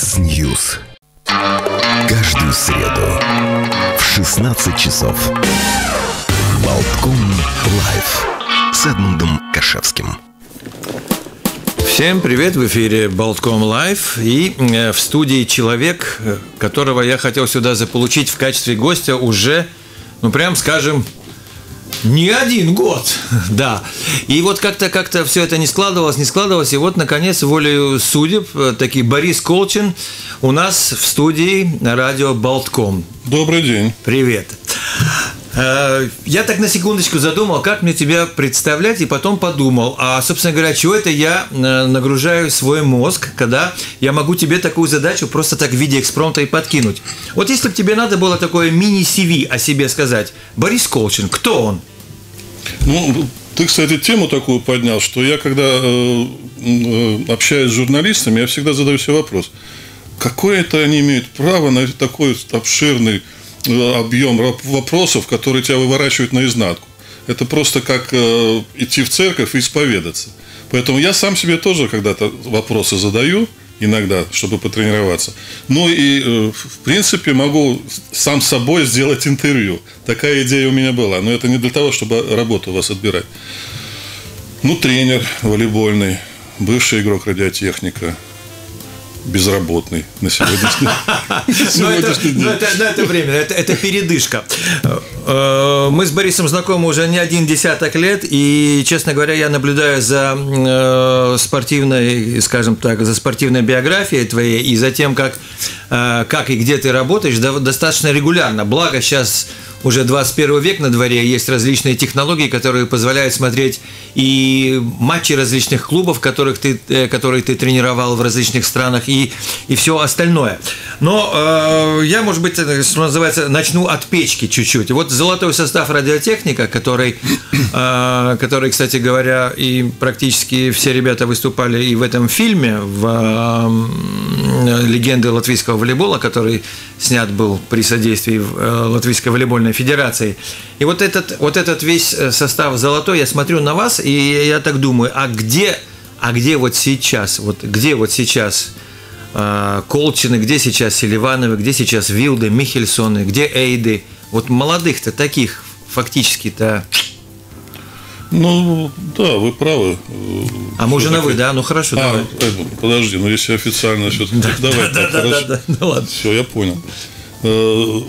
X-News. Каждую среду в 16 часов. Балтком Live с Эдмундом Кашевским. Всем привет, в эфире Балтком Live и э, в студии человек, э, которого я хотел сюда заполучить в качестве гостя уже, ну прям скажем, не один год, да. И вот как-то как-то все это не складывалось, не складывалось, и вот наконец волею судеб э, таки Борис Колчин у нас в студии на радио Болтком. Добрый день. Привет. Э, Я так на секундочку задумал, как мне тебя представлять, и потом подумал, а, собственно говоря, чего это я э, нагружаю свой мозг, когда я могу тебе такую задачу просто так в виде экспромта и подкинуть. Вот если бы тебе надо было такое мини-CV о себе сказать, Борис Колчин, кто он? Ну, ты, кстати, тему такую поднял, что я, когда э, э, общаюсь с журналистами, я всегда задаю себе вопрос. Какое это они имеют право на такой обширный э, объем вопросов, которые тебя выворачивают наизнанку? Это просто как э, идти в церковь и исповедаться. Поэтому я сам себе тоже когда-то вопросы задаю, иногда, чтобы потренироваться. Ну и, э, в принципе, могу сам собой сделать интервью. Такая идея у меня была. Но это не для того, чтобы работу у вас отбирать. Ну, тренер волейбольный, бывший игрок радиотехника, безработный на сегодняшний, день. это, ну, это время, это, это передышка. Э, Мы с Борисом знакомы уже не один десяток лет, и, честно говоря, я наблюдаю за э, спортивной, скажем так, за спортивной биографией твоей и за тем, как, э, как и где ты работаешь, достаточно регулярно. Благо сейчас уже 21 век на дворе, есть различные технологии, которые позволяют смотреть и матчи различных клубов, которых ты, э, которые ты тренировал в различных странах, и, и все остальное. Но э, я, может быть, что называется, начну от печки чуть-чуть. Вот золотой состав радиотехника, который, э, который, кстати говоря, и практически все ребята выступали и в этом фильме, в э, «Легенды латвийского волейбола», который снят был при содействии э, Латвийской волейбольной федерации. И вот этот, вот этот весь э, состав золотой, я смотрю на вас, и я так думаю, а где, а где вот сейчас, вот где вот сейчас э, Колчины, где сейчас Селивановы, где сейчас Вилды, Михельсоны, где Эйды? Вот молодых-то таких фактически-то... Ну, да, вы правы. А мы уже на вы, да? Ну хорошо, А, давай. Подожди, ну если официально все-таки, давай Да, так, да, да, да, ну ладно. Все, я понял. Э,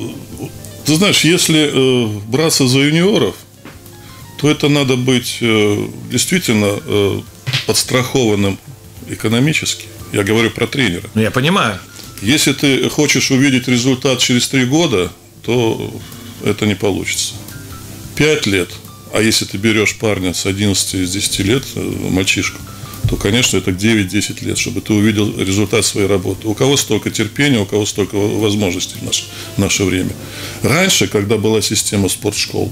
Ты знаешь, если э, браться за юниоров, то это надо быть э, действительно подстрахованным экономически. Я говорю про тренера. Ну я понимаю. Если ты хочешь увидеть результат через три года, то это не получится. Пять лет, а если ты берешь парня с 11 из 10 лет, э, мальчишку, то, конечно, это 9-10 лет, чтобы ты увидел результат своей работы. У кого столько терпения, у кого столько возможностей в наше, в наше время. Раньше, когда была система спортшкол,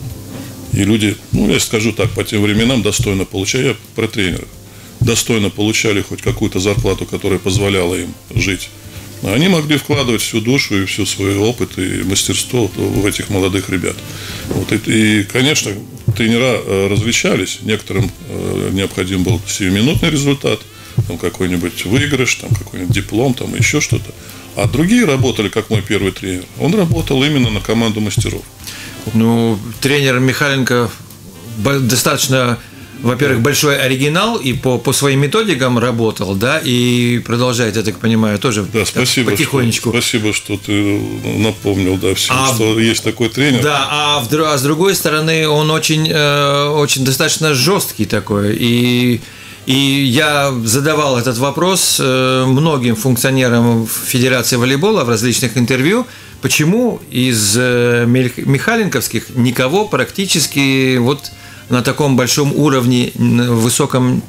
и люди, ну, я скажу так, по тем временам достойно получали, я про тренеров, достойно получали хоть какую-то зарплату, которая позволяла им жить. Они могли вкладывать всю душу и всю свой опыт и мастерство в этих молодых ребят. Вот, и, и, конечно, тренера э, различались. Некоторым э, необходим был сиюминутный результат, там какой-нибудь выигрыш, там какой-нибудь диплом, там еще что-то. А другие работали, как мой первый тренер. Он работал именно на команду мастеров. Ну, тренер Михаленко достаточно, во-первых, большой оригинал и по, по своим методикам работал, да, и продолжает, я так понимаю, тоже Да, так спасибо. потихонечку. Что, спасибо, что ты напомнил, да, всем, А- что есть такой тренер. Да, а, в а с другой стороны, он очень, э, очень достаточно жесткий такой. И, и я задавал этот вопрос э, многим функционерам Федерации волейбола в различных интервью, почему из э, Михаленковских никого практически вот на таком большом уровне, высоком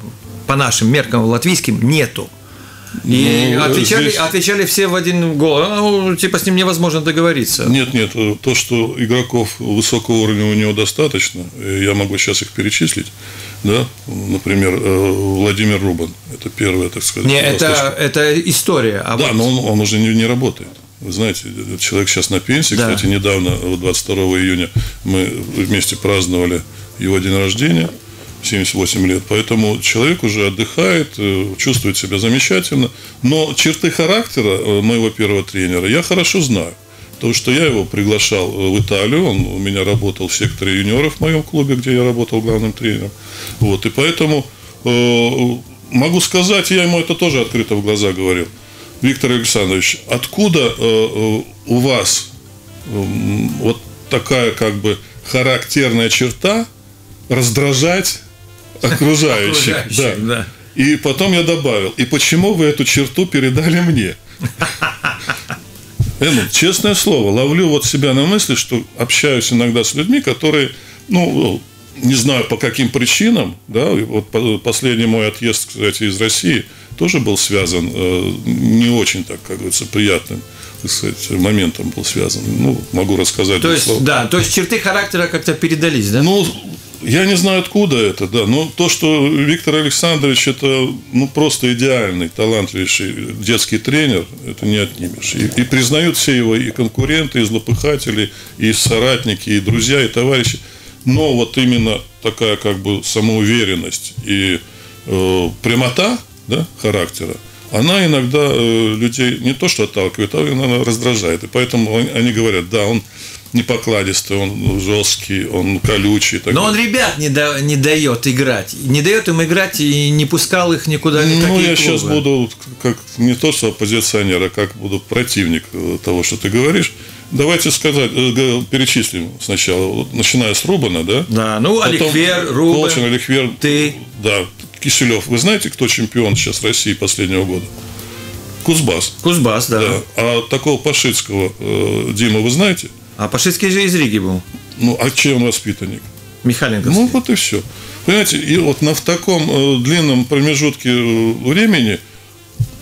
по нашим меркам латвийским нету. И Ну, отвечали, здесь- отвечали все в один голос. «А, ну, типа с ним невозможно договориться. Нет, нет, то, что игроков высокого уровня у него достаточно, э, я могу сейчас их перечислить, да, например, э, Владимир Рубан, это первое, так сказать. Не, это, это история. А Да, вот- но он, он уже не, не работает. Вы знаете, человек сейчас на пенсии. Да. Кстати, недавно, вот 22 июня, мы вместе праздновали его день рождения. 78 лет, поэтому человек уже отдыхает, э, чувствует себя замечательно. Но черты характера э, моего первого тренера я хорошо знаю. Потому что я его приглашал в Италию, он у меня работал в секторе юниоров в моем клубе, где я работал главным тренером. Вот, и поэтому э, могу сказать, я ему это тоже открыто в глаза говорил. Виктор Александрович, откуда э, э у вас э, вот такая как бы характерная черта раздражать окружающих. окружающих да. Да. И потом я добавил, и почему вы эту черту передали мне? Ну, честное слово, ловлю вот себя на мысли, что общаюсь иногда с людьми, которые, ну, не знаю по каким причинам, да, вот последний мой отъезд, кстати, из России тоже был связан э, не очень так, как говорится, приятным так сказать, моментом был связан. Ну, могу рассказать. То есть, слова. да, то есть черты характера как-то передались, да? Ну, я не знаю, откуда это, да, но то, что Виктор Александрович это ну, просто идеальный, талантливейший детский тренер, это не отнимешь. И, и признают все его и конкуренты, и злопыхатели, и соратники, и друзья, и товарищи. Но вот именно такая как бы самоуверенность и э, прямота да, характера, она иногда э, людей не то что отталкивает, а она раздражает. И поэтому они говорят, да, он не покладистый, он жесткий, он колючий. Такой. Но он ребят не, да, не дает играть. Не дает им играть и не пускал их никуда. Ну, я клубы. сейчас буду как не то, что оппозиционер, а как буду противник э, того, что ты говоришь. Давайте сказать, э, перечислим сначала, начиная с Рубана, да? Да, ну, Потом Аликвер, Рубан, Колчин, Аликвер, ты. Да, Киселев. Вы знаете, кто чемпион сейчас России последнего года? Кузбасс. Кузбасс, да. да. А такого Пашицкого э, Дима вы знаете? А Пашицкий же из Риги был. Ну, а чем он воспитанник? Михаленко. Ну, вот и все. Понимаете, и вот на в таком э, длинном промежутке э, времени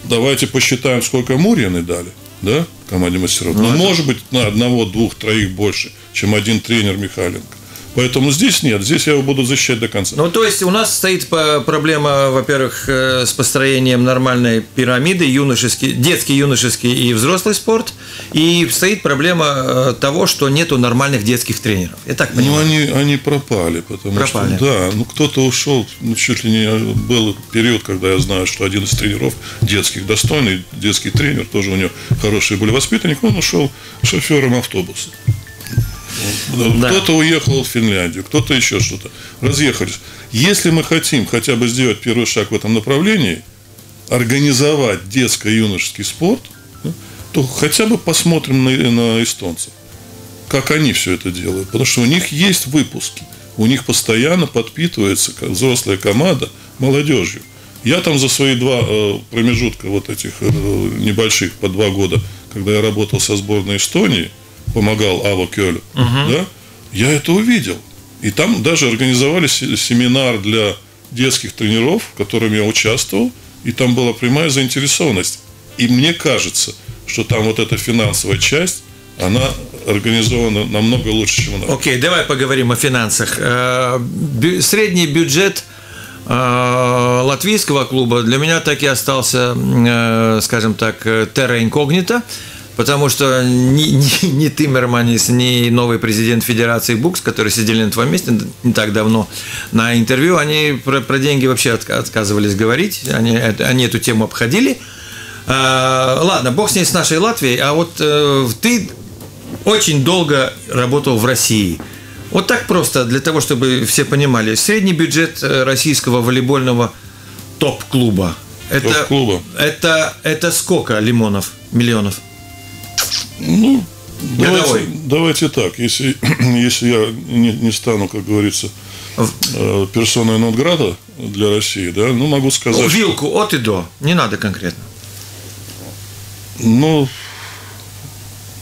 давайте посчитаем, сколько Мурьяны дали, да, команде мастеров. Ну, ну это... может быть, на одного, двух, троих больше, чем один тренер Михаленко. Поэтому здесь нет, здесь я его буду защищать до конца. Ну, то есть у нас стоит проблема, во-первых, э, с построением нормальной пирамиды, юношеский, детский, юношеский и взрослый спорт, и стоит проблема э, того, что нету нормальных детских тренеров. Я так понимаю. Ну, они, они пропали, потому пропали. что, да, ну, кто-то ушел, ну, чуть ли не был период, когда я знаю, что один из тренеров детских, достойный детский тренер, тоже у него хорошие были воспитанники, он ушел шофером автобуса. Да. Кто-то уехал в Финляндию, кто-то еще что-то. Разъехались. Если мы хотим хотя бы сделать первый шаг в этом направлении, организовать детско-юношеский спорт, то хотя бы посмотрим на, на эстонцев. Как они все это делают. Потому что у них есть выпуски. У них постоянно подпитывается взрослая команда молодежью. Я там за свои два э, промежутка вот этих э, небольших, по два года, когда я работал со сборной Эстонии, помогал Ава Кёлю, угу. да, я это увидел. И там даже организовали семинар для детских тренеров, в котором я участвовал, и там была прямая заинтересованность. И мне кажется, что там вот эта финансовая часть, она организована намного лучше, чем она. Окей, okay, давай поговорим о финансах. Э, средний бюджет э, латвийского клуба для меня так и остался, э, скажем так, терра инкогнита потому что ни, ни, ни Тиммерманис, ни новый президент Федерации Букс, которые сидели на твоем месте не так давно на интервью, они про, про деньги вообще отказывались говорить, они, они эту тему обходили. А, ладно, бог с ней, с нашей Латвией, а вот э, ты очень долго работал в России. Вот так просто, для того, чтобы все понимали. Средний бюджет э, российского волейбольного топ-клуба. Это, топ-клуба. Это, это сколько лимонов, миллионов? Ну, давайте, давайте так, если, если я не, не стану, как говорится, э, персоной Нотграда для России, да, ну, могу сказать... Вилку что... от и до, не надо конкретно. Ну,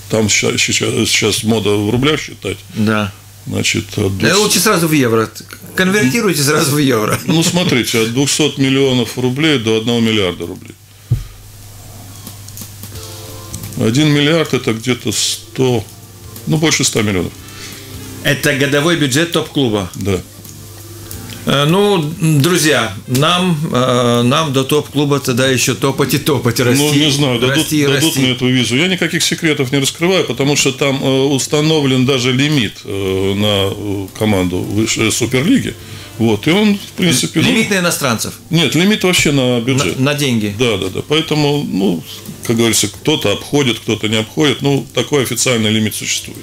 там сейчас, сейчас мода в рублях считать. Да. Значит, от 200... лучше сразу в евро. Конвертируйте сразу в евро. Ну, смотрите, от 200 миллионов рублей до 1 миллиарда рублей. Один миллиард это где-то 100, ну больше 100 миллионов. Это годовой бюджет топ-клуба? Да. Э, ну, друзья, нам, э, нам до топ-клуба тогда еще топать и топать, расти. Ну, не знаю, дадут, расти, дадут расти. мне эту визу. Я никаких секретов не раскрываю, потому что там э, установлен даже лимит на команду выше, Суперлиги. Вот, и он, в принципе... ну, Лимит на иностранцев, нет, лимит вообще на на, бюджет. на деньги. Да, да, да. Поэтому, ну, как говорится, кто-то обходит, кто-то не обходит. Ну, такой официальный лимит существует.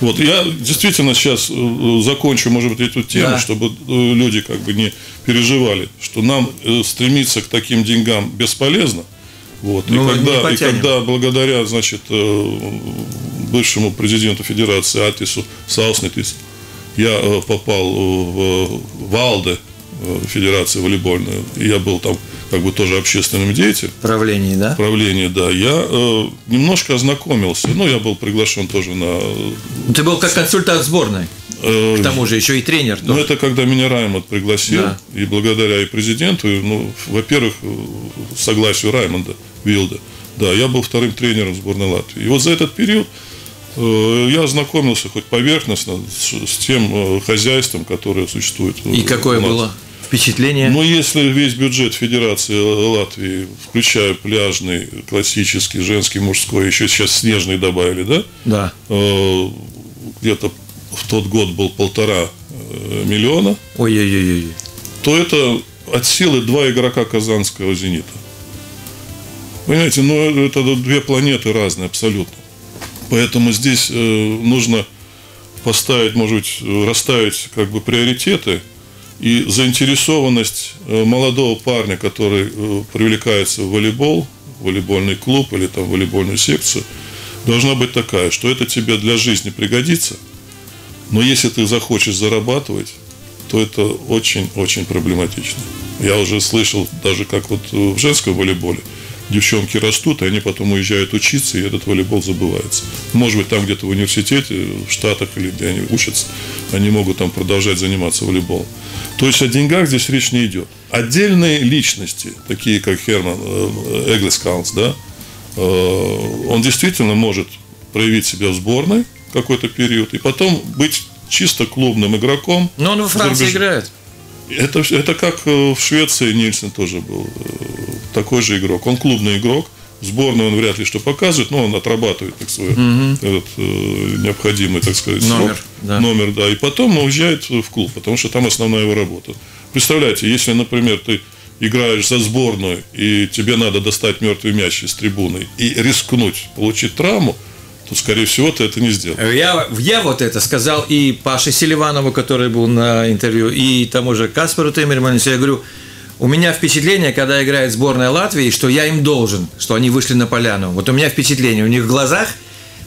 Вот, я действительно сейчас э, закончу, может быть, эту тему, Да. чтобы э, люди как бы не переживали, что нам э, стремиться к таким деньгам бесполезно. Вот. Ну, и, когда, и когда благодаря, значит, э, бывшему президенту Федерации Атису Сауснетис я э, попал в э, Федерации волейбольную, и я был там как бы тоже общественным деятелем, Правление, да? правление, да, я э, немножко ознакомился. Ну, я был приглашен тоже на... Ты был как консультант сборной, э, к тому же еще и тренер. ну, тоже. это когда меня Раймонд пригласил, Да. и благодаря и президенту, и, ну, во-первых, э, согласию Раймонда Вилда, да, я был вторым тренером сборной Латвии. И вот за этот период э, я ознакомился хоть поверхностно с, с тем э, хозяйством, которое существует. И какое было впечатление? Ну, если весь бюджет Федерации Латвии, включая пляжный, классический, женский, мужской, еще сейчас снежный добавили, да? да. Э, Где-то в тот год был полтора э, миллиона, Ой-ой-ой. то это от силы два игрока казанского «Зенита». Понимаете, ну это две планеты разные абсолютно. Поэтому здесь э, нужно поставить, может быть, расставить как бы приоритеты и заинтересованность э, молодого парня, который э, привлекается в волейбол, волейбольный клуб или там волейбольную секцию, должна быть такая, что это тебе для жизни пригодится, но если ты захочешь зарабатывать, то это очень-очень проблематично. Я уже слышал, даже как вот в женском волейболе, девчонки растут, и они потом уезжают учиться, и этот волейбол забывается. Может быть, там где-то в университете, в Штатах или где они учатся, они могут там продолжать заниматься волейболом. То есть о деньгах здесь речь не идет. Отдельные личности, такие как Херман э, Эглескаунс, да, э, он действительно может проявить себя в сборной какой-то период, и потом быть чисто клубным игроком. Но он во Франции зарубеж- играет. это, это как э, в Швеции Нильсон тоже был такой же игрок. Он клубный игрок. В сборной он вряд ли что показывает, но он отрабатывает так свой этот, э, необходимый, так сказать, Номер, срок. да. номер, да. И потом уезжает в клуб, потому что там основная его работа. Представляете, если, например, ты играешь за сборную, и тебе надо достать мертвый мяч из трибуны и рискнуть получить травму, то, скорее всего, ты это не сделаешь. Я, я вот это сказал и Паше Селиванову, который был на интервью, и тому же Каспару Темерманису. Я говорю, у меня впечатление, когда играет сборная Латвии, что я им должен, что они вышли на поляну. Вот у меня впечатление, у них в глазах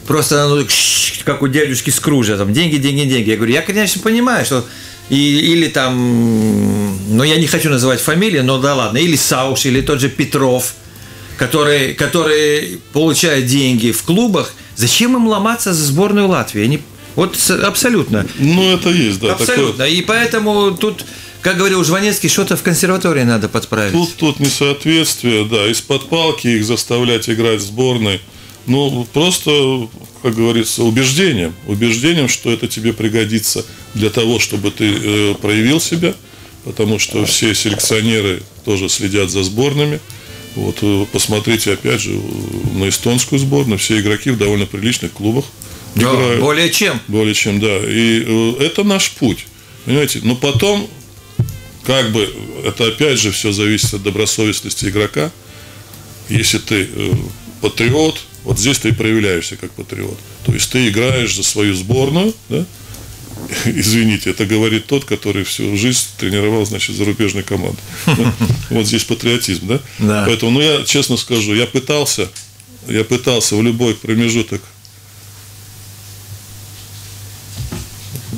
просто кш, как у дядюшки Скружа, там деньги, деньги, деньги. Я говорю, я, конечно, понимаю, что и, или там, ну я не хочу называть фамилии, но да ладно, или Сауш, или тот же Петров, которые, которые получают деньги в клубах, зачем им ломаться за сборную Латвии? Они, вот абсолютно. Ну, это есть, да. такое- абсолютно. И поэтому тут, как говорил Жванецкий, что-то в консерватории надо подправить. Тут, тут несоответствие, да, из-под палки их заставлять играть в сборной. Ну, просто, как говорится, убеждением. Убеждением, что это тебе пригодится для того, чтобы ты э, проявил себя, потому что все селекционеры тоже следят за сборными. Вот, э, посмотрите, опять же, э, на эстонскую сборную. Все игроки в довольно приличных клубах Да, играют. более чем. Более чем, да. И э, это наш путь. Понимаете? Но потом, как бы, это опять же все зависит от добросовестности игрока. Если ты э, патриот, вот здесь ты и проявляешься как патриот. То есть ты играешь за свою сборную, да? Извините, это говорит тот, который всю жизнь тренировал, значит, зарубежной команды. Ну, Вот здесь патриотизм? Да. Поэтому, ну, я честно скажу, я пытался, я пытался в любой промежуток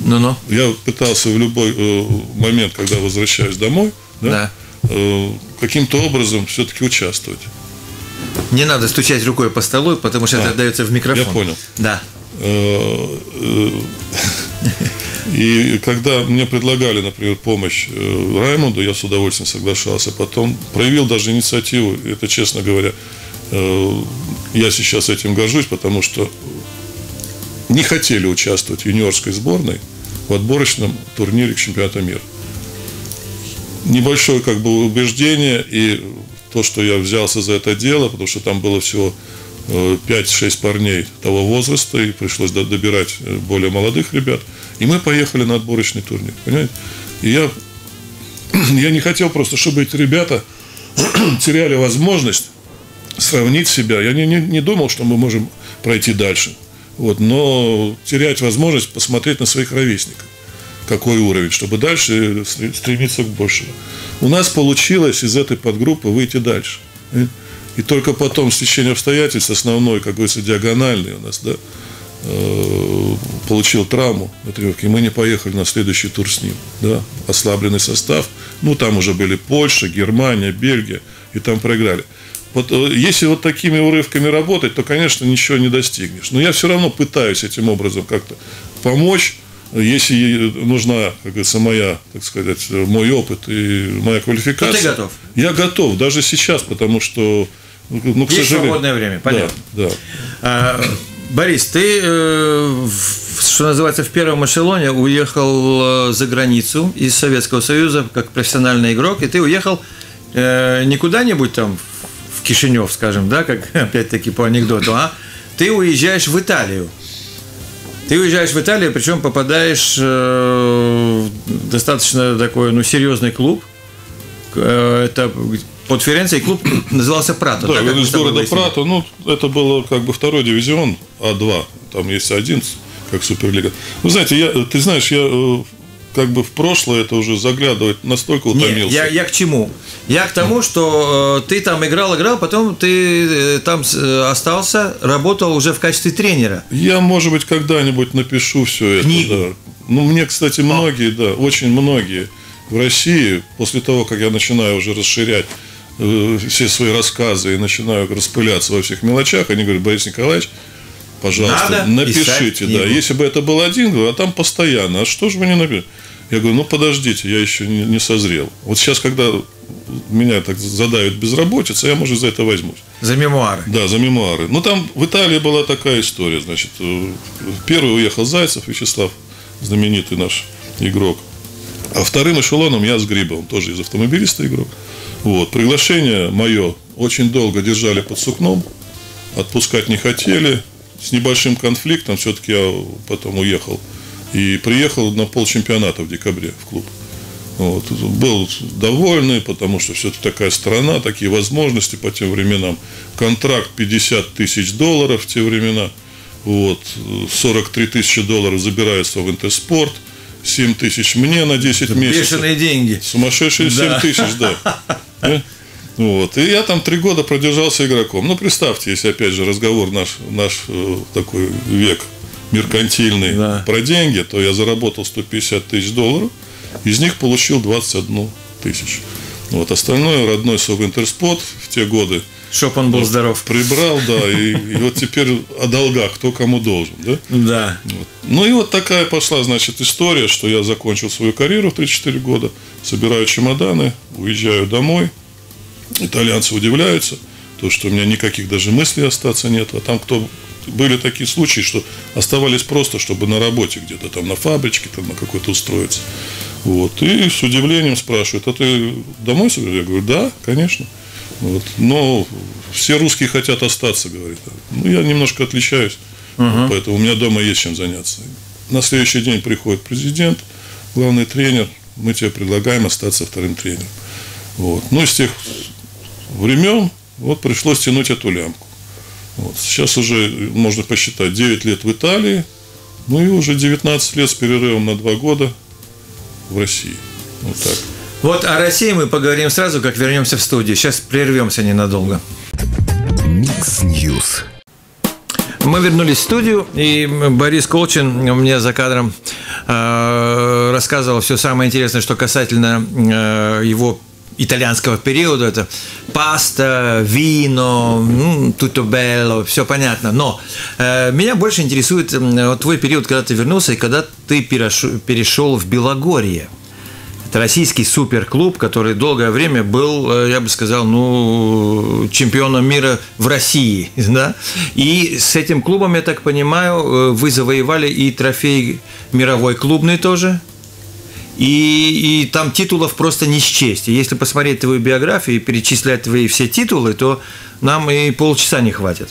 Ну-ну. я пытался в любой э, момент, когда возвращаюсь домой, да, э, каким-то образом все-таки участвовать. Не надо стучать рукой по столу, потому что А, это отдается в микрофон. я понял. Да. Э, э, И когда мне предлагали, например, помощь э, Раймонду, я с удовольствием соглашался. Потом проявил даже инициативу, это честно говоря, я сейчас этим горжусь, потому что не хотели участвовать в юниорской сборной в отборочном турнире к чемпионату мира. небольшое как бы убеждение и то, что я взялся за это дело, потому что там было всего 5-6 парней того возраста, и пришлось добирать более молодых ребят. И мы поехали на отборочный турнир, понимаете? И я, я не хотел просто, чтобы эти ребята теряли возможность сравнить себя. Я не, не, не думал, что мы можем пройти дальше. Вот, но терять возможность посмотреть на своих ровесников. Какой уровень, чтобы дальше стремиться к большему. У нас получилось из этой подгруппы выйти дальше. И только потом, с течением обстоятельств, основной, как говорится, диагональный у нас, да, э, получил травму на тренировке, и мы не поехали на следующий тур с ним. Да, ослабленный состав. Ну, там уже были Польша, Германия, Бельгия, и там проиграли. Вот э, если вот такими урывками работать, то, конечно, ничего не достигнешь. Но я все равно пытаюсь этим образом как-то помочь. Если нужна, как говорится, моя, так сказать, мой опыт и моя квалификация. То ты готов? Я готов, даже сейчас, потому что ну, к Есть сожалению. свободное время, понятно. Да, да. А, Борис, ты, э, что называется, в первом эшелоне уехал э, за границу из Советского Союза как профессиональный игрок, и ты уехал не куда-нибудь там Кишинев, скажем, да, как опять-таки по анекдоту, а ты уезжаешь в Италию. Ты уезжаешь в Италию, причем попадаешь э, в достаточно такой, ну, серьезный клуб. Э, это под Ференцией клуб назывался Прато. Да, да из города Прато. Ну, это было как бы второй дивизион А2. Там есть один, как Суперлига. Вы знаете, я, ты знаешь, я э, как бы в прошлое это уже заглядывать настолько утомился. Нет, я, я к чему? Я к тому, что э, ты там играл, играл, потом ты э, там э, остался, работал уже в качестве тренера. Я, может быть, когда-нибудь напишу все Книгу. это. Да. Ну, мне, кстати, многие, да, очень многие в России, после того, как я начинаю уже расширять э, все свои рассказы и начинаю распыляться во всех мелочах, они говорят, Борис Николаевич, пожалуйста, Надо напишите, да. Если бы это был один, а там постоянно, а что же вы не напишете? Я говорю, ну подождите, я еще не, созрел. Вот сейчас, когда меня так задают безработица, я, может, за это возьмусь. За мемуары. Да, за мемуары. Ну, там в Италии была такая история, значит, э, первый уехал Зайцев, Вячеслав, знаменитый наш игрок. А вторым эшелоном я с Грибовым, тоже из автомобилиста игрок. Вот. Приглашение мое очень долго держали под сукном, отпускать не хотели. С небольшим конфликтом все-таки я потом уехал и приехал на полчемпионата в декабре в клуб. Вот. Был довольный, потому что все-таки такая страна, такие возможности по тем временам. Контракт 50 тысяч долларов в те времена. Вот. 43 тысячи долларов забираются в Интерспорт. 7 тысяч мне на 10 Это месяцев. Бешеные деньги. Сумасшедшие 7 да. тысяч, да. Э? Вот. И я там три года продержался игроком. Ну, представьте, если опять же разговор наш, наш э, такой век меркантильный да. про деньги, то я заработал 150 тысяч долларов, из них получил 21 тысячу. Вот остальное родной Совинтерспот в те годы. Чтоб он был вот, здоров. Прибрал, да, и, и вот теперь о долгах, кто кому должен, да? Да. Вот. Ну и вот такая пошла, значит, история, что я закончил свою карьеру в 34 года, собираю чемоданы, уезжаю домой. Итальянцы удивляются, то, что у меня никаких даже мыслей остаться нет, а там кто были такие случаи, что оставались просто, чтобы на работе где-то там на фабричке, там на какой-то устроиться. Вот. И с удивлением спрашивают, а ты домой собираешься? Я говорю, да, конечно. Вот. Но все русские хотят остаться, говорит. Ну, я немножко отличаюсь, угу. поэтому у меня дома есть чем заняться. На следующий день приходит президент, главный тренер, мы тебе предлагаем остаться вторым тренером. Вот. Ну, с тех времен вот пришлось тянуть эту лямку. Вот. Сейчас уже можно посчитать 9 лет в Италии, ну и уже 19 лет с перерывом на 2 года в России. Вот так. Вот о России мы поговорим сразу, как вернемся в студию. Сейчас прервемся ненадолго. Mix News. Мы вернулись в студию, и Борис Колчин мне за кадром э, рассказывал все самое интересное, что касательно э, его итальянского периода, это паста, вино, ну, tutto все понятно. Но э, меня больше интересует э, твой период, когда ты вернулся и когда ты перешел, перешел в Белогорье. Это российский суперклуб, который долгое время был, э, я бы сказал, ну, чемпионом мира в России. Да? И с этим клубом, я так понимаю, э, вы завоевали и трофей мировой клубный тоже – и, и там титулов просто не счесть. И если посмотреть твою биографию и перечислять твои все титулы, то нам и полчаса не хватит.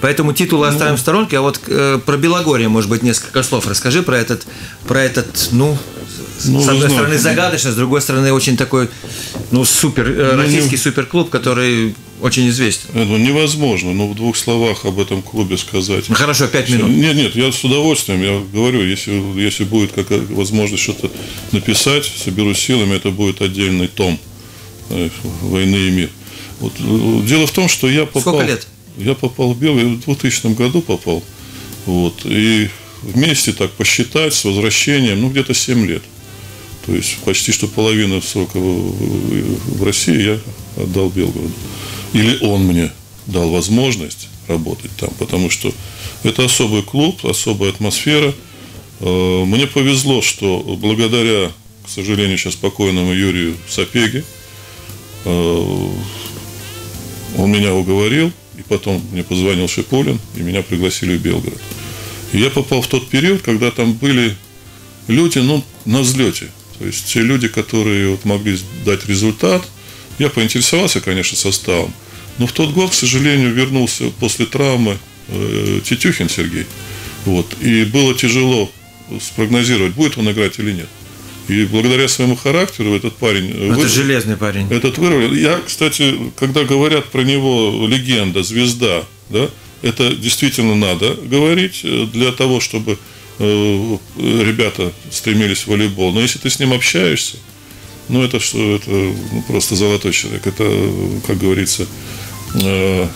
Поэтому титулы ну, оставим в сторонке, а вот э, про Белогорье, может быть, несколько слов расскажи про этот, про этот, ну, ну, с одной стороны знаете, загадочно, с другой стороны очень такой, ну, супер, э, ну, российский не... суперклуб, который очень известен. Это невозможно, но в двух словах об этом клубе сказать. Ну, хорошо, пять минут. Нет, нет, я с удовольствием, я говорю, если, если будет какая возможность что-то написать, соберу силами, это будет отдельный том э, «Войны и мир». Вот, э, дело в том, что я попал... Сколько лет? Я попал в Белый в 2000 году попал. Вот, и вместе так посчитать с возвращением, ну, где-то 7 лет. То есть почти что половину срока в России я отдал Белгороду. Или он мне дал возможность работать там, потому что это особый клуб, особая атмосфера. Э, мне повезло, что благодаря, к сожалению, сейчас покойному Юрию Сапеге, э, он меня уговорил, и потом мне позвонил Шипулин, и меня пригласили в Белгород. И я попал в тот период, когда там были люди, ну, на взлете. То есть те люди, которые вот могли дать результат. Я поинтересовался, конечно, составом. Но в тот год, к сожалению, вернулся после травмы э, Тетюхин Сергей. Вот. И было тяжело спрогнозировать, будет он играть или нет. И благодаря своему характеру этот парень... Это вы... железный парень. Этот вырвал. Я, кстати, когда говорят про него легенда, звезда, да, это действительно надо говорить э, для того, чтобы э, ребята стремились в волейбол. Но если ты с ним общаешься, ну это что, это ну, просто золотой человек. Это, как говорится, э,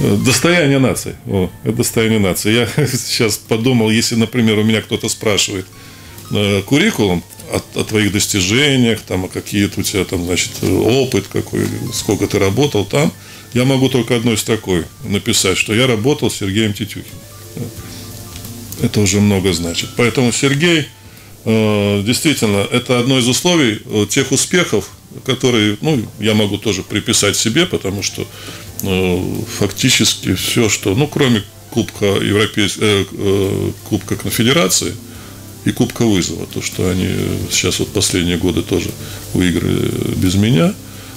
достояние нации. О, это достояние нации. Я сейчас подумал, если, например, у меня кто-то спрашивает – Э, куррикулум о, о твоих достижениях, там, о какие-то у тебя там, значит, опыт какой, сколько ты работал там, я могу только одной строкой написать, что я работал с Сергеем Тетюхиным. Это уже много значит. Поэтому Сергей, действительно, это одно из условий э, тех успехов, которые, ну, я могу тоже приписать себе, потому что фактически все, что, ну, кроме Кубка Европейской, э, Кубка Конфедерации – и Кубка вызова, то, что они сейчас вот последние годы тоже выиграли без меня.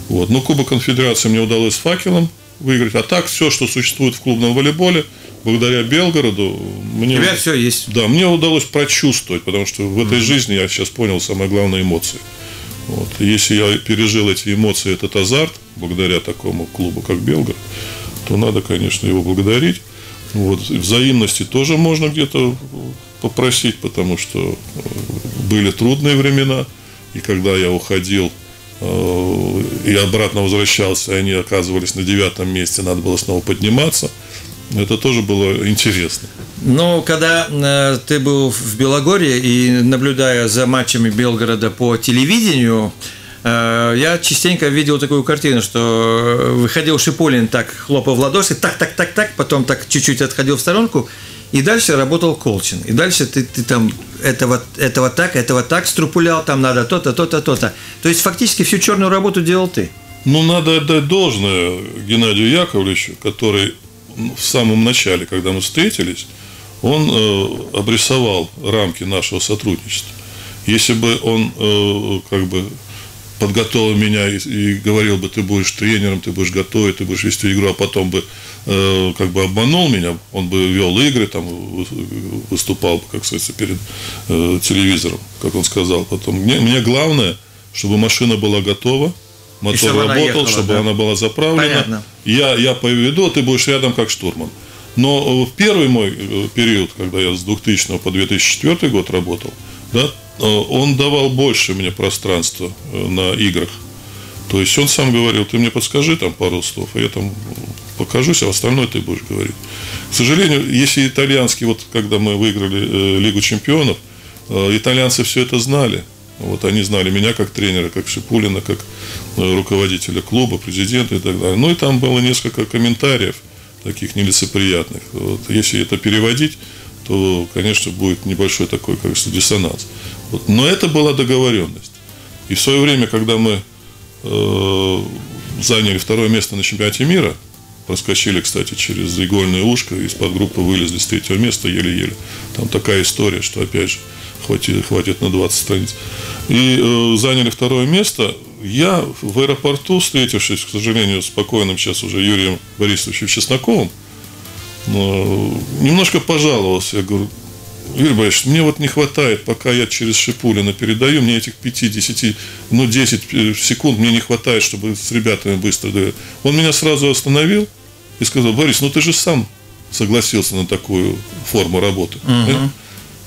Вот. Но Кубок Конфедерации мне удалось с факелом выиграть. А так все, что существует в клубном волейболе, благодаря Белгороду, мне, У тебя все есть. Да, мне удалось прочувствовать, потому что в этой mm-hmm. жизни я сейчас понял самое главное эмоции. Вот. Если я пережил эти эмоции, этот азарт, благодаря такому клубу, как Белгород, то надо, конечно, его благодарить. Вот. Взаимности тоже можно где-то попросить, потому что э, были трудные времена, и когда я уходил э, и обратно возвращался, и они оказывались на девятом месте, надо было снова подниматься. Это тоже было интересно. Ну, когда э, ты был в Белогорье и наблюдая за матчами Белгорода по телевидению, э, я частенько видел такую картину, что выходил Шиполин так, хлопал в ладоши, так, так, так, так, потом так чуть-чуть отходил в сторонку, и дальше работал Колчин. И дальше ты, ты там этого, этого так, этого так струпулял, там надо то-то, то-то, то-то. То есть фактически всю черную работу делал ты. Ну, надо отдать должное Геннадию Яковлевичу, который в самом начале, когда мы встретились, он э, обрисовал рамки нашего сотрудничества. Если бы он э, как бы подготовил меня и, и говорил бы, ты будешь тренером, ты будешь готовить, ты будешь вести игру, а потом бы э, как бы обманул меня, он бы вел игры, там выступал, как сказать, перед э, телевизором, как он сказал. Потом мне, мне главное, чтобы машина была готова, мотор чтобы работал, ехала, чтобы да. она была заправлена. Понятно. Я, я поведу, а ты будешь рядом как штурман. Но в первый мой э, период, когда я с 2000 по 2004 год работал, да, э, он давал больше мне пространства э, на играх. То есть он сам говорил, ты мне подскажи там пару слов, а я там покажусь, а остальное ты будешь говорить. К сожалению, если итальянский, вот когда мы выиграли э, Лигу чемпионов, э, итальянцы все это знали. Вот они знали меня как тренера, как Шипулина, как э, руководителя клуба, президента и так далее. Ну и там было несколько комментариев таких нелицеприятных. Вот. Если это переводить, то, конечно, будет небольшой такой, как диссонанс. Вот. Но это была договоренность. И в свое время, когда мы э, заняли второе место на чемпионате мира, Проскочили, кстати, через игольное ушко, из-под группы вылезли с третьего места еле-еле. Там такая история, что, опять же, хватит, хватит на 20 страниц. И э, заняли второе место. Я в аэропорту, встретившись, к сожалению, с покойным сейчас уже Юрием Борисовичем Чесноковым, э, немножко пожаловался. Я говорю, Юрий Борисович, мне вот не хватает, пока я через Шипулина передаю, мне этих 5-10, ну 10 э, секунд мне не хватает, чтобы с ребятами быстро доверять. Он меня сразу остановил и сказал, Борис, ну ты же сам согласился на такую форму работы. Угу.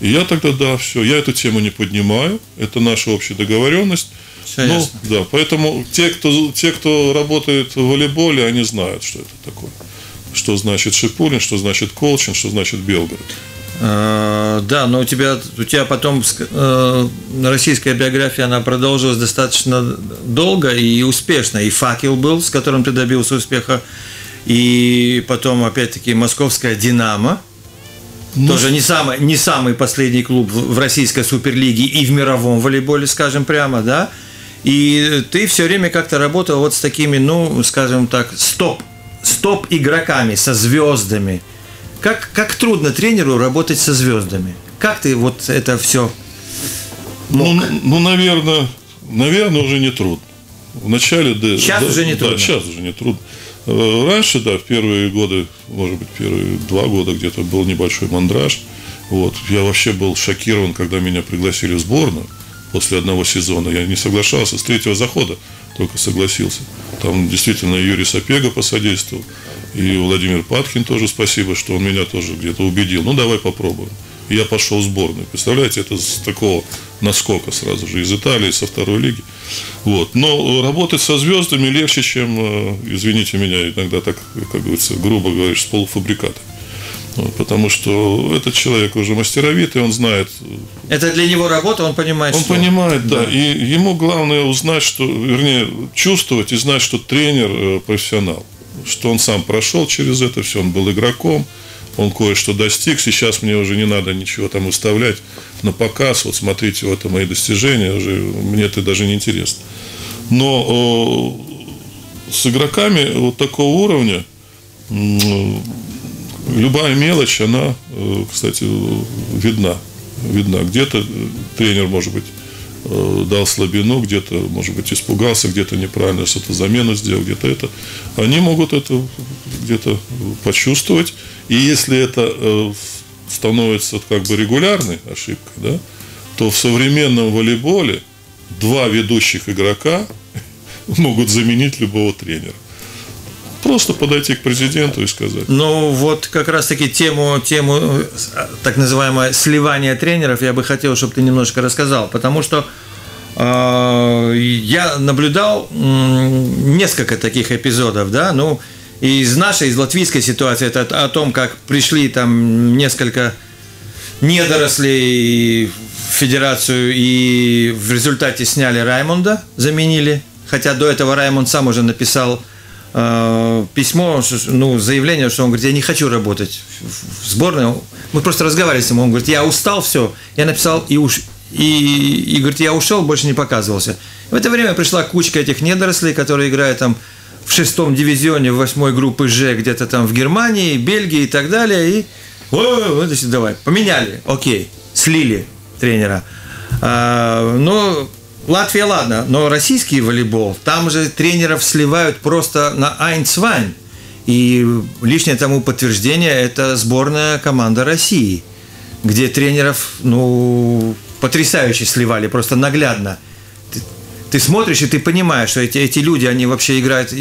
И я тогда, да, все, я эту тему не поднимаю, это наша общая договоренность. Все ну, ясно. да, поэтому те кто, те, кто работает в волейболе, они знают, что это такое. Что значит Шипулин, что значит Колчин, что значит Белгород. А, да, но у тебя, у тебя потом э, российская биография, она продолжилась достаточно долго и успешно. И «Факел» был, с которым ты добился успеха, и потом, опять-таки, московская «Динамо», ну, тоже не самый, не самый последний клуб в российской суперлиге и в мировом волейболе, скажем прямо, да. И ты все время как-то работал вот с такими, ну, скажем так, стоп, стоп игроками, со звездами. Как, как трудно тренеру работать со звездами? Как ты вот это все мог? Ну, ну наверное, наверное, уже не трудно. В начале, да. Сейчас да, уже не трудно. Да, сейчас уже не трудно. Э, раньше, да, в первые годы, может быть, первые два года где-то был небольшой мандраж. Вот. Я вообще был шокирован, когда меня пригласили в сборную после одного сезона. Я не соглашался с третьего захода, только согласился. Там действительно Юрий Сапега посодействовал. И Владимир Паткин тоже спасибо, что он меня тоже где-то убедил. Ну, давай попробуем. И я пошел в сборную. Представляете, это с такого наскока сразу же из Италии, со второй лиги. Вот. Но работать со звездами легче, чем, э, извините меня, иногда так, как говорится, грубо говоришь, с полуфабрикатами. Вот, потому что этот человек уже мастеровитый, он знает. Это для него работа, он понимает, Он что... понимает, да. да. И ему главное узнать, что, вернее, чувствовать и знать, что тренер э, профессионал. Что он сам прошел через это все, он был игроком, он кое-что достиг, сейчас мне уже не надо ничего там выставлять на показ, вот смотрите, вот это мои достижения, уже мне это даже не интересно. Но э, с игроками вот такого уровня э, любая мелочь, она, э, кстати, видна. Видна. Где-то тренер, может быть, э, дал слабину, где-то, может быть, испугался, где-то неправильно что-то замену сделал, где-то это. Они могут это где-то почувствовать и если это э, становится как бы регулярной ошибкой, да, то в современном волейболе два ведущих игрока могут заменить любого тренера. Просто подойти к президенту и сказать. Ну, вот как раз-таки тему, тему э, так называемое сливание тренеров я бы хотел, чтобы ты немножко рассказал, потому что э, я наблюдал несколько таких эпизодов, да, ну, и из нашей, из латвийской ситуации, это о том, как пришли там несколько недорослей в федерацию и в результате сняли Раймонда, заменили. Хотя до этого Раймонд сам уже написал письмо, ну, заявление, что он говорит, я не хочу работать в сборной. Мы просто разговаривали с ним, он говорит, я устал, все. Я написал и уж и, и говорит, я ушел, больше не показывался. В это время пришла кучка этих недорослей, которые играют там в шестом дивизионе восьмой группы Ж где-то там в Германии, Бельгии и так далее. И вот, давай, поменяли, окей, слили тренера. А, но Латвия, ладно, но российский волейбол, там же тренеров сливают просто на Айнцвайн. И лишнее тому подтверждение – это сборная команда России, где тренеров, ну, потрясающе сливали, просто наглядно ты смотришь и ты понимаешь, что эти, эти люди, они вообще играют,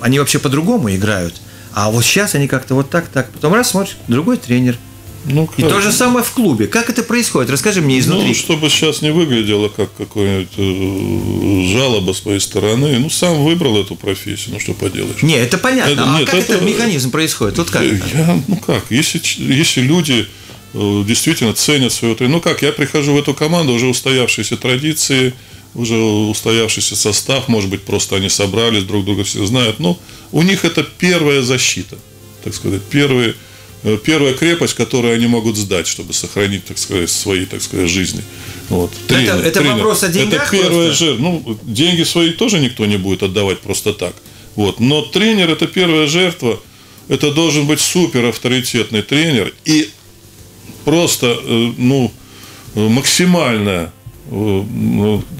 они вообще по-другому играют. А вот сейчас они как-то вот так, так. Потом раз смотришь, другой тренер. Ну, и то же самое в клубе. Как это происходит? Расскажи мне изнутри. Ну, чтобы сейчас не выглядело как какая-нибудь э, жалоба с моей стороны. Ну, сам выбрал эту профессию. Ну, что поделаешь. Не, это понятно. Это, а нет, как это, этот механизм происходит? Вот как? Я, ну как, если, если люди э, действительно ценят свою... Ну как, я прихожу в эту команду, уже устоявшиеся традиции, уже устоявшийся состав, может быть, просто они собрались, друг друга все знают, но у них это первая защита, так сказать, первые, э, первая крепость, которую они могут сдать, чтобы сохранить, так сказать, свои, так сказать, жизни. Вот. Тренер, это это тренер. вопрос о деньгах Это первое же, ну, деньги свои тоже никто не будет отдавать просто так. Вот. Но тренер – это первая жертва, это должен быть супер авторитетный тренер и просто, э, ну, максимальная, э,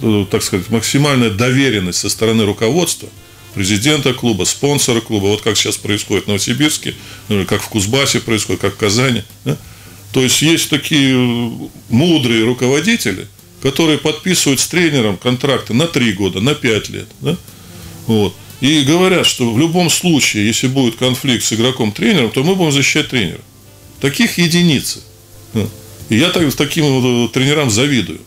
э, так сказать, максимальная доверенность со стороны руководства, президента клуба, спонсора клуба, вот как сейчас происходит в Новосибирске, ну, как в Кузбассе происходит, как в Казани. Да? То есть есть такие мудрые руководители, которые подписывают с тренером контракты на 3 года, на 5 лет. Да? Вот. И говорят, что в любом случае, если будет конфликт с игроком-тренером, то мы будем защищать тренера. Таких единицы. И я так, таким э, тренерам завидую.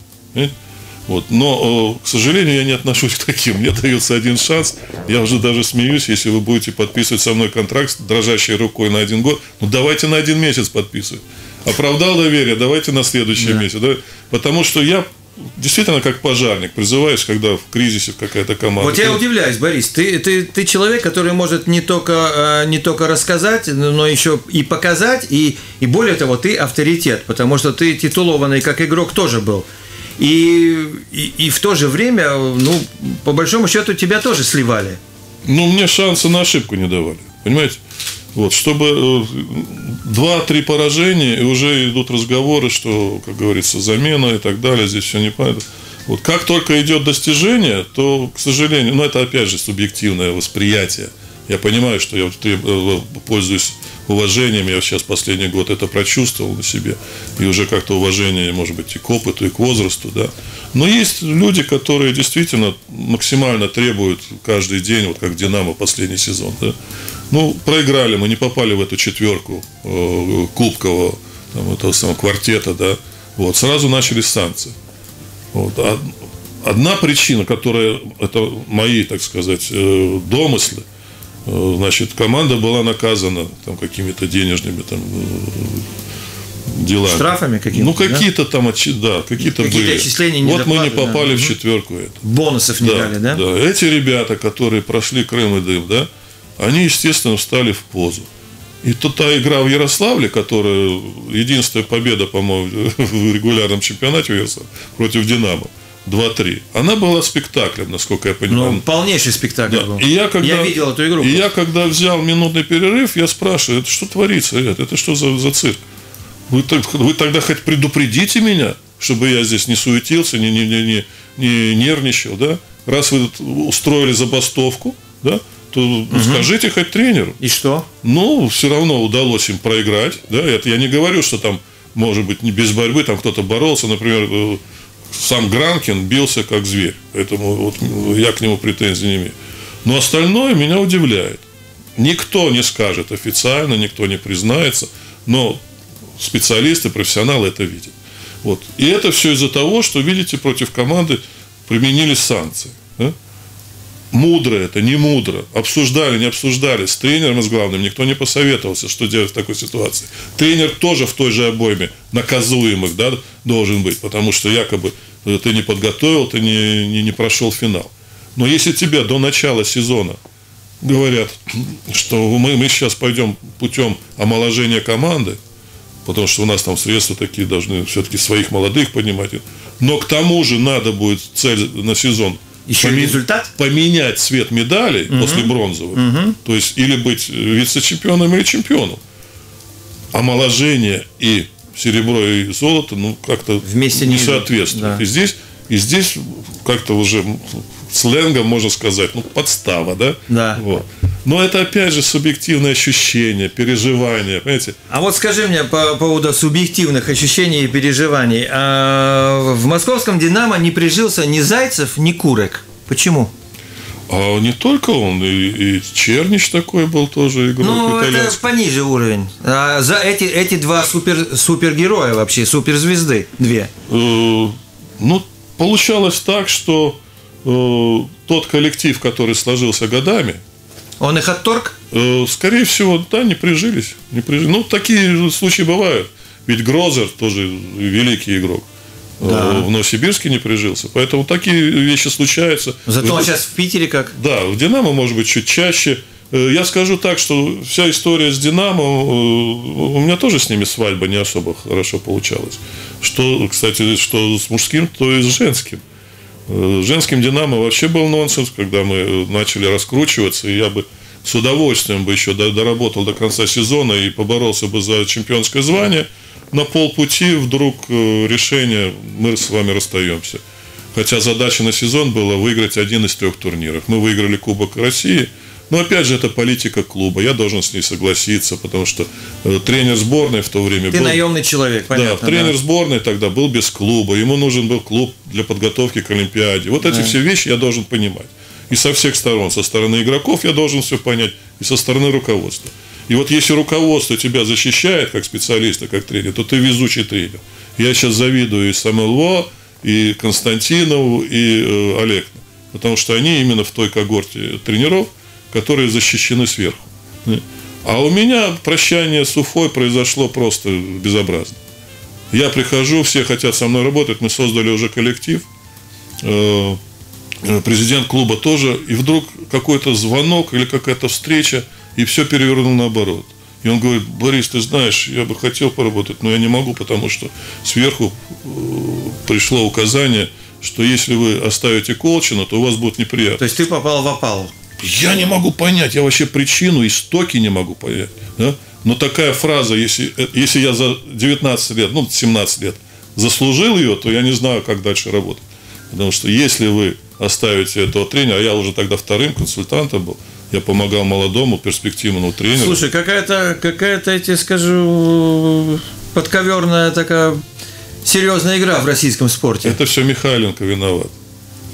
Вот. Но, к сожалению, я не отношусь к таким. Мне дается один шанс. Я уже даже смеюсь, если вы будете подписывать со мной контракт дрожащей рукой на один год. Ну, давайте на один месяц подписывать. Оправдал доверие, давайте на следующий да. месяц. Да? Потому что я действительно как пожарник призываешь, когда в кризисе какая-то команда. Вот я удивляюсь, Борис, ты, ты, ты человек, который может не только, э, не только рассказать, но еще и показать, и, и более того, ты авторитет, потому что ты титулованный как игрок тоже был. И, и, и в то же время, ну, по большому счету, тебя тоже сливали. Ну, мне шанса на ошибку не давали. Понимаете? Вот, чтобы э, два-три поражения, и уже идут разговоры, что, как говорится, замена и так далее, здесь все непонятно. Вот как только идет достижение, то, к сожалению, ну это опять же субъективное восприятие. Я понимаю, что я э, пользуюсь уважением, я сейчас последний год это прочувствовал на себе, и уже как-то уважение, может быть, и к опыту, и к возрасту, да. Но есть люди, которые действительно максимально требуют каждый день, вот как Динамо последний сезон, да, ну, проиграли, мы не попали в эту четверку э, кубкового там, этого самого квартета, да. Вот, сразу начались санкции. Вот. Одна причина, которая, это мои, так сказать, э, домыслы, значит, команда была наказана там какими-то денежными там делами. Штрафами какими-то? Ну, какие-то да? там, да, какие-то какие были. отчисления не Вот мы не попали да. в четверку. Это. Бонусов не да, дали, да? Да, эти ребята, которые прошли Крым и Дым, да, они, естественно, встали в позу. И то та игра в Ярославле, которая единственная победа, по-моему, в регулярном чемпионате против Динамо, 2-3. Она была спектаклем, насколько я понимаю. Ну, полнейший спектакль да. был. И я, когда, я видел эту игру. И я, когда взял минутный перерыв, я спрашиваю, это что творится, ребят? Это что за, за цирк? Вы, вы тогда хоть предупредите меня, чтобы я здесь не суетился, не, не, не, не, не нервничал, да? Раз вы устроили забастовку, да, то угу. скажите хоть тренеру. И что? Ну, все равно удалось им проиграть. Да? Это я не говорю, что там, может быть, не без борьбы, там кто-то боролся. Например, э, сам Гранкин бился как зверь. Поэтому вот я к нему претензий не имею. Но остальное меня удивляет. Никто не скажет официально, никто не признается, но специалисты, профессионалы это видят. Вот. И это все из-за того, что, видите, против команды применили санкции. Да? Мудро это, не мудро. Обсуждали, не обсуждали. С тренером, с главным, никто не посоветовался, что делать в такой ситуации. Тренер тоже в той же обойме наказуемых да, должен быть, потому что якобы э, ты не подготовил, ты не, не, не прошел финал. Но если тебе до начала сезона говорят, что мы, мы сейчас пойдем путем омоложения команды, потому что у нас там средства такие должны все-таки своих молодых поднимать, но к тому же надо будет цель на сезон еще помен... результат? Поменять цвет медалей угу. после бронзовых. Угу. То есть, или быть вице-чемпионом или чемпионом. Омоложение и серебро и золото, ну, как-то Вместе не, не соответствуют. Да. И здесь, и здесь как-то уже сленгом можно сказать, ну, подстава, да? Да. Вот. Но это, опять же, субъективное ощущение, переживание, понимаете? А вот скажи мне по поводу субъективных ощущений и переживаний. А в московском «Динамо» не прижился ни Зайцев, ни Курек. Почему? А не только он, и, и Чернич такой был тоже игрок Ну, это пониже уровень. А за эти, эти два супер, супергероя вообще, суперзвезды, две. Э, ну, получалось так, что э, тот коллектив, который сложился годами, он их отторг? Э, скорее всего, да, не прижились. Не прижились. Ну, такие случаи бывают. Ведь Грозер тоже великий игрок. Э, да. В Новосибирске не прижился. Поэтому такие вещи случаются. Зато он сейчас в Питере как? Да, в Динамо, может быть, чуть чаще. Э, я скажу так, что вся история с Динамо, у меня тоже с ними свадьба не особо хорошо получалась. Что, кстати, что с мужским, то и с женским. Э, Женским «Динамо» вообще был нонсенс, когда мы э, начали раскручиваться, и я бы с удовольствием бы еще доработал до конца сезона и поборолся бы за чемпионское звание. На полпути вдруг э, решение, мы с вами расстаемся. Хотя задача на сезон была выиграть один из трех турниров. Мы выиграли Кубок России – но опять же, это политика клуба. Я должен с ней согласиться, потому что э, тренер сборной в то время Ты был... наемный человек, понятно. Да, тренер да. сборной тогда был без клуба. Ему нужен был клуб для подготовки к Олимпиаде. Вот эти Да. все вещи я должен понимать. И со всех сторон. Со стороны игроков я должен все понять. И со стороны руководства. И вот если руководство тебя защищает как специалиста, как тренер, то ты везучий тренер. Я сейчас завидую и Самуэлу, и Константинову, и э, Олегу. Потому что они именно в той когорте тренеров, которые защищены сверху. А у меня прощание с Уфой произошло просто безобразно. Я прихожу, все хотят со мной работать, мы создали уже коллектив, Э, президент клуба тоже, и вдруг какой-то звонок или какая-то встреча, и все перевернул наоборот. И он говорит, Борис, ты знаешь, я бы хотел поработать, но я не могу, потому что сверху э, пришло указание, что если вы оставите Колчина, то у вас будут неприятности. То есть ты попал в опалу. Я не могу понять, я вообще причину, истоки не могу понять. Да? Но такая фраза, если, э, если я за 19 лет, ну, 17 лет заслужил ее, то я не знаю, как дальше работать. Потому что если вы оставите этого тренера, а я уже тогда вторым консультантом был, я помогал молодому перспективному тренеру. Слушай, какая-то, какая-то, я тебе скажу, подковерная такая серьезная игра в российском спорте. Это все Михайленко виноват.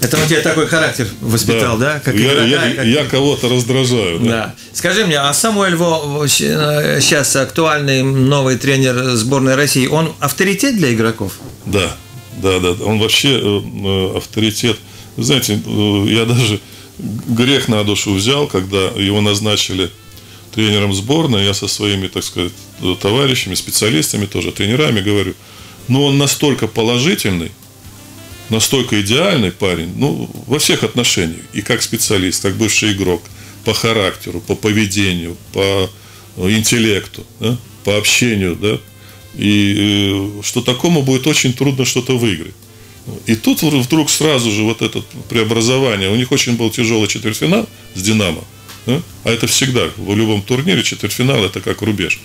Это он тебе такой характер воспитал, да? Как я, игрока я- как- я кого-то раздражаю. да. Да. Скажи мне, а Самуэль Во сейчас актуальный новый тренер сборной России, он авторитет для игроков? Да, да, да. Он вообще э, э, авторитет. Вы знаете, э, я даже грех на душу взял, когда его назначили тренером сборной, я со своими, так сказать, э, товарищами, специалистами тоже, тренерами говорю, ну он настолько положительный, настолько идеальный парень, ну, во всех отношениях, и как специалист, как бывший игрок, по характеру, по поведению, по э, интеллекту, да, по общению, да, и э, что такому будет очень трудно что-то выиграть. И тут вдруг сразу же вот это преобразование, у них очень был тяжелый четвертьфинал с «Динамо», да? а это всегда, в любом турнире четвертьфинал это как рубеж.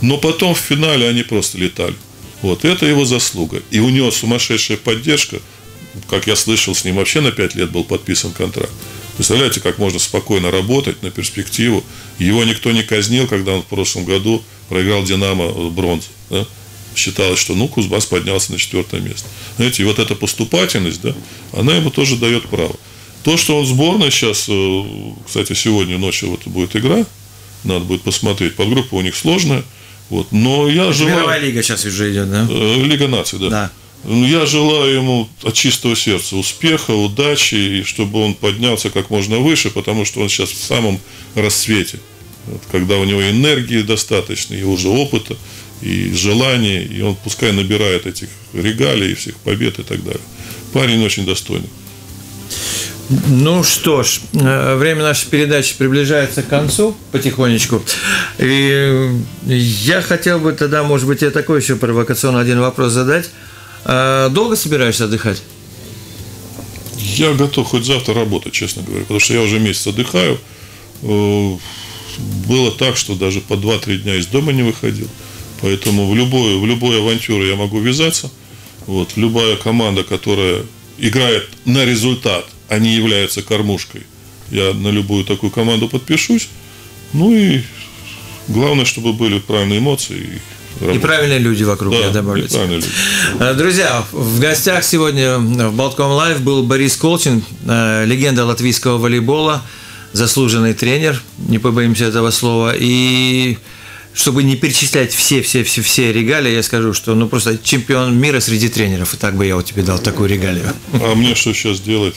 Но потом в финале они просто летали. Вот, это его заслуга. И у него сумасшедшая поддержка, как я слышал, с ним вообще на 5 лет был подписан контракт. Представляете, как можно спокойно работать на перспективу. Его никто не казнил, когда он в прошлом году проиграл «Динамо» бронзу. да. Считалось, что ну, Кузбасс поднялся на четвертое место. Знаете, и вот эта поступательность, да, она ему тоже дает право. То, что он в сборной сейчас, э, кстати, сегодня ночью вот будет игра, надо будет посмотреть. Подгруппа у них сложная. Вот. Но я желаю... Мировая лига сейчас уже идет, да? Э, Лига наций, да. Да. Ну, Я желаю ему от чистого сердца успеха, удачи, и чтобы он поднялся как можно выше, потому что он сейчас в самом расцвете. Вот, когда у него энергии достаточно, и уже опыта, и желания, и он пускай набирает этих регалий, всех побед и так далее. Парень очень достойный. Ну что ж, э, время нашей передачи приближается к концу потихонечку. И я хотел бы тогда, может быть, я такой еще провокационный один вопрос задать. А Долго собираешься отдыхать? Я готов хоть завтра работать, честно говоря, потому что я уже месяц отдыхаю. Э, Было так, что даже по 2-3 дня из дома не выходил. Поэтому в любую, в любую авантюру я могу ввязаться. Вот, любая команда, которая играет на результат, не является кормушкой, я на любую такую команду подпишусь. Ну и главное, чтобы были правильные эмоции. И, И правильные люди вокруг, Да, я добавлю. люди. Э, Друзья, в гостях сегодня в Болтком Лайв был Борис Колчин, э, легенда латвийского волейбола, заслуженный тренер, не побоимся этого слова. И чтобы не перечислять все-все-все-все регалии, я скажу, что ну просто чемпион мира среди тренеров. И так бы я вот тебе дал такую регалию. А мне что сейчас делать?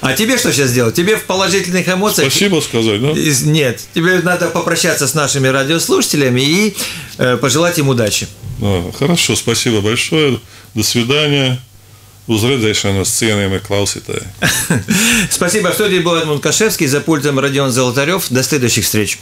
А тебе что сейчас делать? Тебе в положительных эмоциях... Спасибо сказать, да? Нет, тебе надо попрощаться с нашими радиослушателями и э, пожелать им удачи. А, Хорошо, спасибо большое. До свидания. Uz redzēšanos, cienījamie klausītāji. Спасибо. В студии был Эдмунд Кашевский, за пультом Родион Золотарев. До следующих встреч.